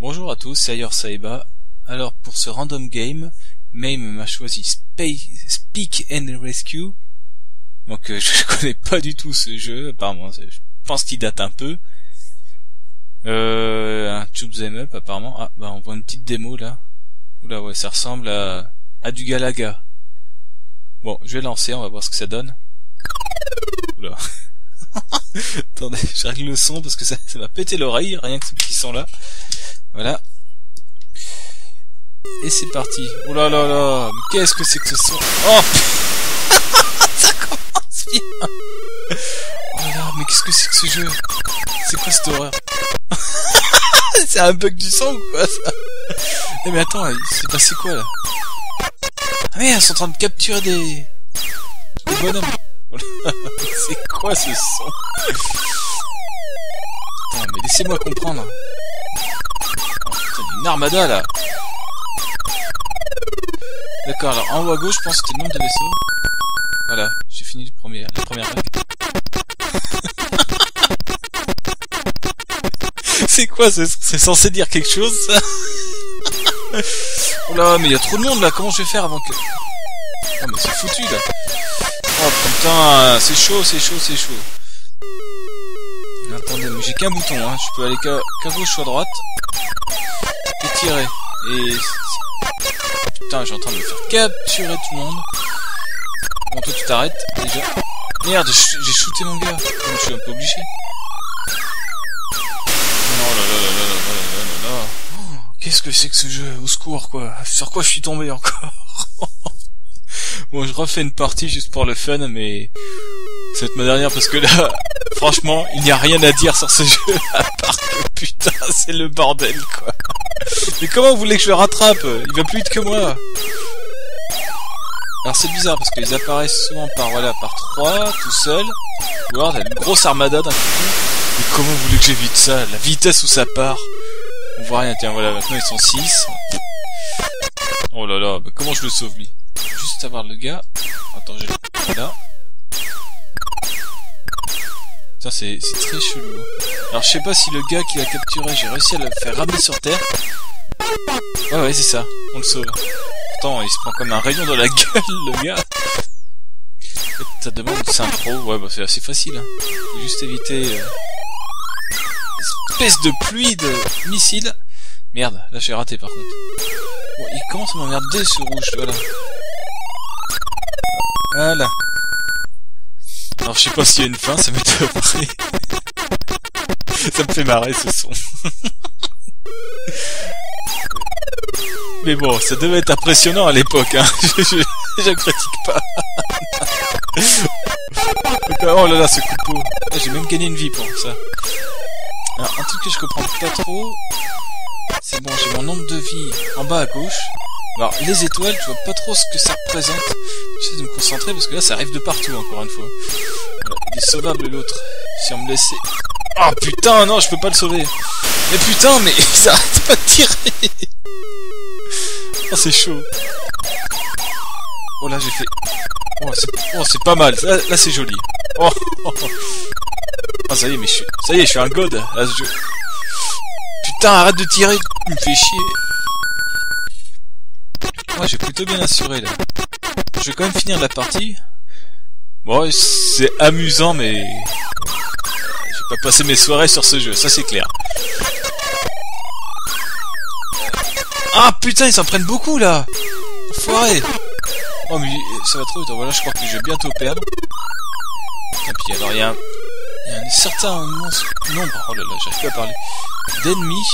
Bonjour à tous, c'est Ayer Saeba. Alors pour ce random game, Mame m'a choisi Speak and Rescue. Donc euh, je connais pas du tout ce jeu, apparemment je pense qu'il date un peu. Euh, un Tube Up apparemment. Ah bah on voit une petite démo là. Oula ouais ça ressemble à, à du Galaga. Bon je vais lancer, on va voir ce que ça donne. Oula. Attendez, je règle le son parce que ça, va péter l'oreille, rien que ce petit son là. Voilà. Et c'est parti. Oh là là là, qu'est-ce que c'est que ce son? Oh Ça commence bien. Oh là mais qu'est-ce que c'est que ce jeu? C'est quoi cette horreur? C'est un bug du son ou quoi ça? Eh mais attends, il s'est passé quoi là? Ah mais ils sont en train de capturer des... des bonhommes. c'est quoi ce son? Attends, mais laissez-moi comprendre une armada là D'accord, alors en haut à gauche, je pense que c'était le nombre de vaisseaux. Voilà, j'ai fini le premier, la première c'est quoi C'est censé dire quelque chose ça? Oh là, mais il y a trop de monde là, comment je vais faire avant que... Oh mais c'est foutu là Oh putain, c'est chaud, c'est chaud, c'est chaud. Attendez, mais j'ai qu'un bouton, hein. je peux aller qu'à gauche ou à droite et tirer. Et... Putain, j'ai en train de me faire capturer tout le monde. Bon, toi, tu t'arrêtes, déjà. Merde, j'ai shooté mon gars. je suis un peu obligé. Oh là là là là là là Qu'est-ce que c'est que ce jeu? Au secours, quoi. Sur quoi je suis tombé encore? Bon, je refais une partie juste pour le fun, mais... C'est ma dernière parce que là, franchement, il n'y a rien à dire sur ce jeu, à part que putain, c'est le bordel, quoi. Mais comment vous voulez que je le rattrape? Il va plus vite que moi. Alors c'est bizarre parce qu'ils apparaissent souvent par voilà par trois tout seul. Ou alors une grosse armada d'un coup. Mais comment vous voulez que j'évite ça? La vitesse où ça part. On voit rien. Tiens voilà maintenant ils sont 6 Oh là là, mais comment je le sauve lui? Juste avoir le gars. Attends, j'ai là. Ça c'est très chelou. Hein. Alors je sais pas si le gars qui l'a capturé, j'ai réussi à le faire ramener sur terre. Ouais ouais c'est ça, on le sauve. Pourtant il se prend comme un rayon dans la gueule le gars. Ça demande pro, ouais bah c'est assez facile. Hein. Juste éviter euh... espèce de pluie de missiles. Merde, là j'ai raté par contre. Il commence à m'emmerder ce rouge, voilà. Voilà. Alors je sais pas s'il y a une fin, ça m'étonnerait. ça me fait marrer ce son. Mais bon, ça devait être impressionnant à l'époque, hein. je, je, critique pas. oh là là, ce couteau. Ah, j'ai même gagné une vie pour ça. Alors, un truc que je comprends pas trop, c'est bon, j'ai mon nombre de vie en bas à gauche. Alors, les étoiles, je vois pas trop ce que ça représente. J'essaie de me concentrer parce que là, ça arrive de partout, encore une fois. il est sauvable l'autre. Si on me laissait... Oh putain, non, je peux pas le sauver. Mais putain, mais ça arrête pas de tirer. Oh, c'est chaud. Oh là, j'ai fait... Oh, c'est oh, pas mal. Là, c'est joli. Oh, oh, oh. ça y est, mais je suis... Ça y est, je suis un god. Putain, arrête de tirer. Tu me fais chier. Moi, j'ai plutôt bien assuré, là. Je vais quand même finir la partie. Bon, c'est amusant, mais... J'ai pas passé mes soirées sur ce jeu, ça c'est clair. Ah putain, ils s'en prennent beaucoup, là Enfoiré Oh, mais ça va trop vite. Voilà, je crois que je vais bientôt perdre. Et puis, alors, il y a un... Il y a un certain nombre... Oh là là, j'arrive pas à parler. D'ennemis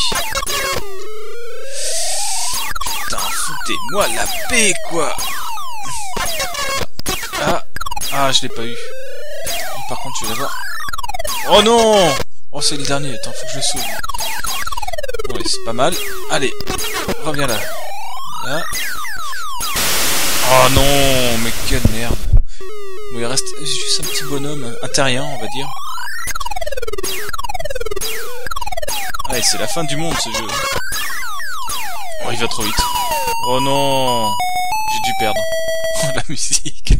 foutez-moi la paix, quoi Ah, ah, je l'ai pas eu. Par contre, je vais l'avoir. Oh non Oh, c'est le dernier. Attends, faut que je le sauve. Ouais, c'est pas mal. Allez, reviens là. Là. Oh non, mais quelle merde. Bon, il reste juste un petit bonhomme, un terrien, on va dire. Allez, c'est la fin du monde, ce jeu. Oh, il va trop vite. Oh non J'ai dû perdre. La musique.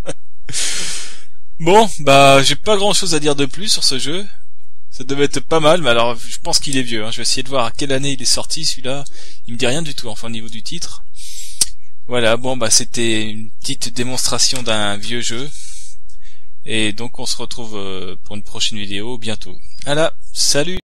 bon, bah, j'ai pas grand chose à dire de plus sur ce jeu. Ça devait être pas mal, mais alors je pense qu'il est vieux. Hein. Je vais essayer de voir à quelle année il est sorti celui-là. Il me dit rien du tout, enfin au niveau du titre. Voilà, bon bah c'était une petite démonstration d'un vieux jeu. Et donc on se retrouve euh, pour une prochaine vidéo bientôt. Voilà, salut